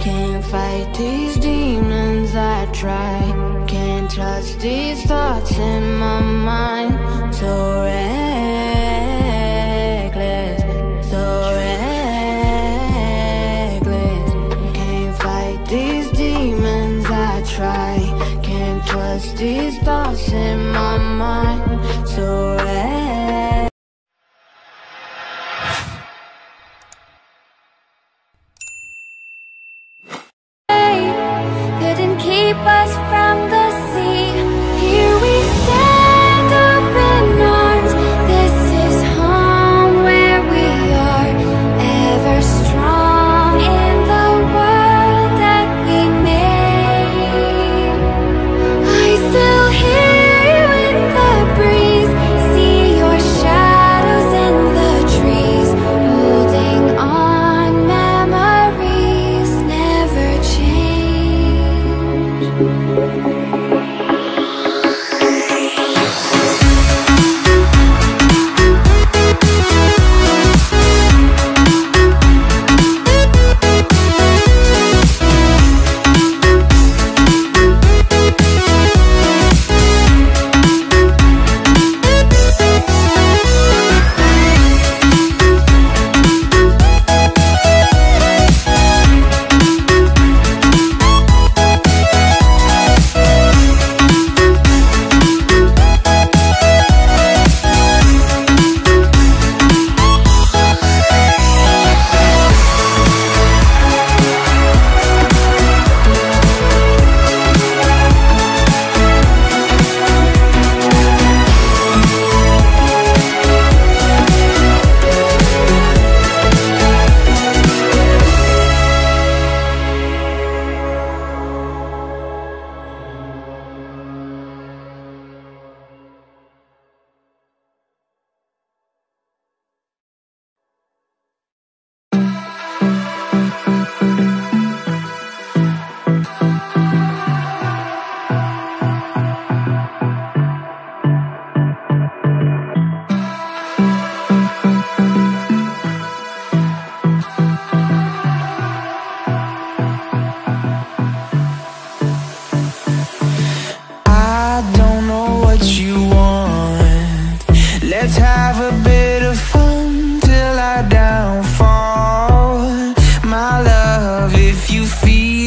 Can't fight these demons I try. Can't trust these thoughts in my mind. So reckless, so reckless. Can't fight these demons I try. Can't trust these thoughts in my mind. So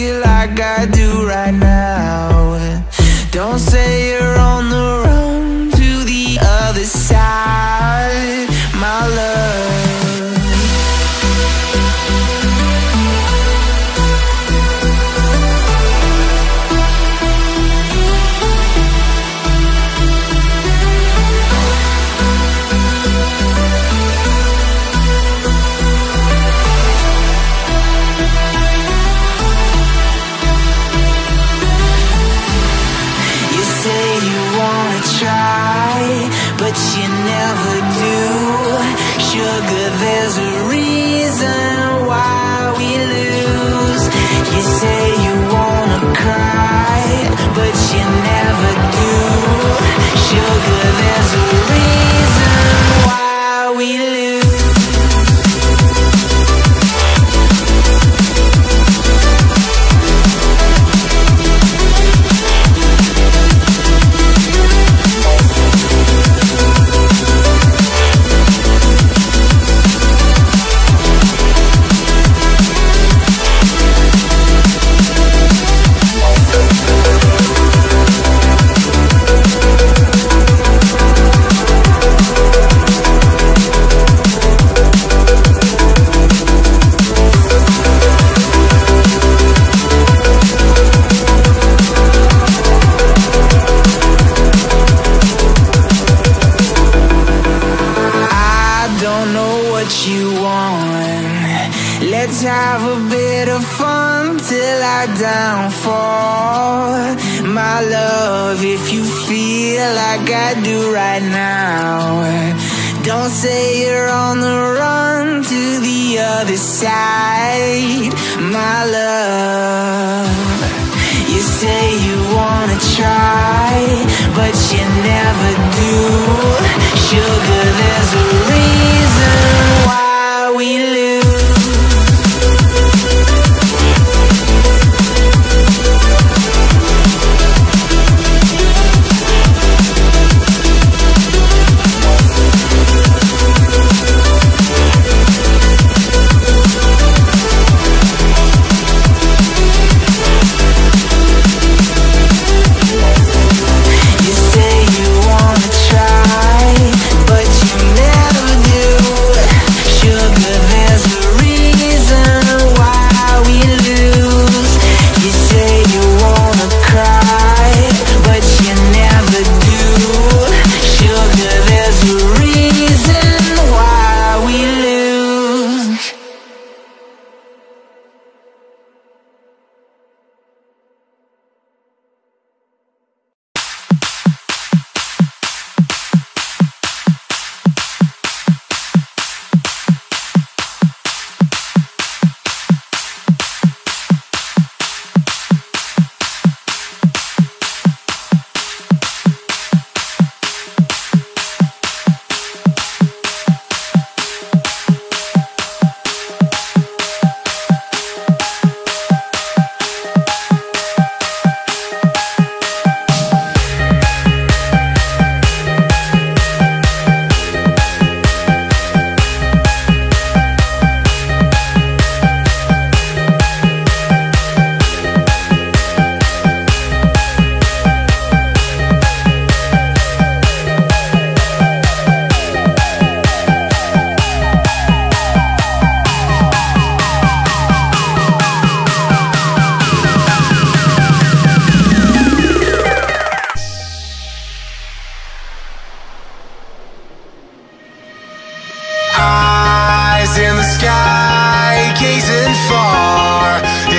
feel like I do right now never do. Sugar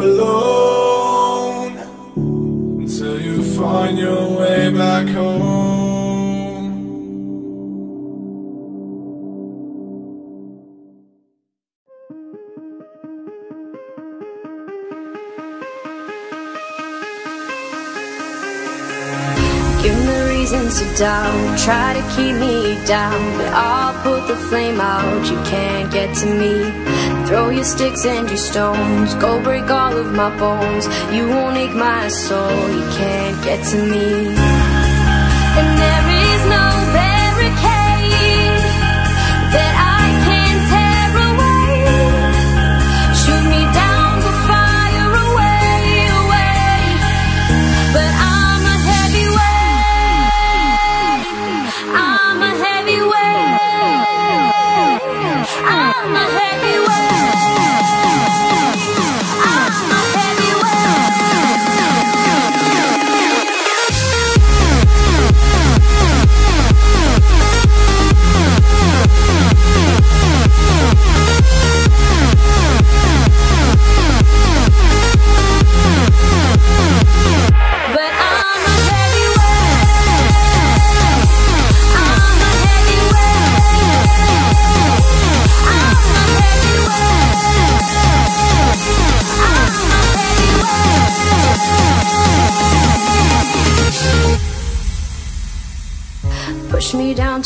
Alone until you find your way back home. Give me reasons to doubt, try to keep me down. But I'll put the flame out, you can't get to me. Throw your sticks and your stones, go break all of my bones. You won't ache my soul, you can't get to me. And there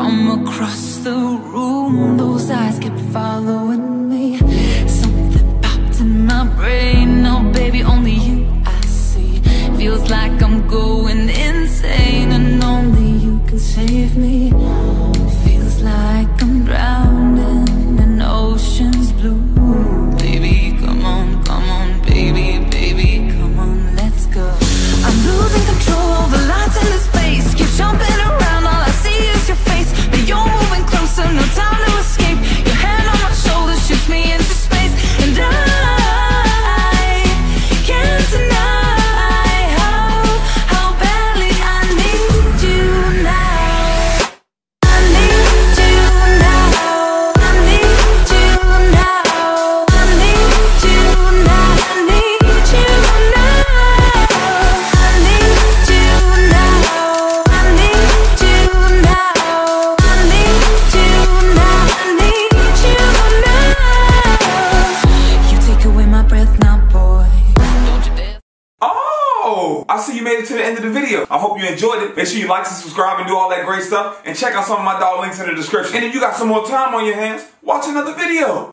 From across the room, those eyes kept following sure you like and subscribe and do all that great stuff. And check out some of my dog links in the description. And if you got some more time on your hands, watch another video.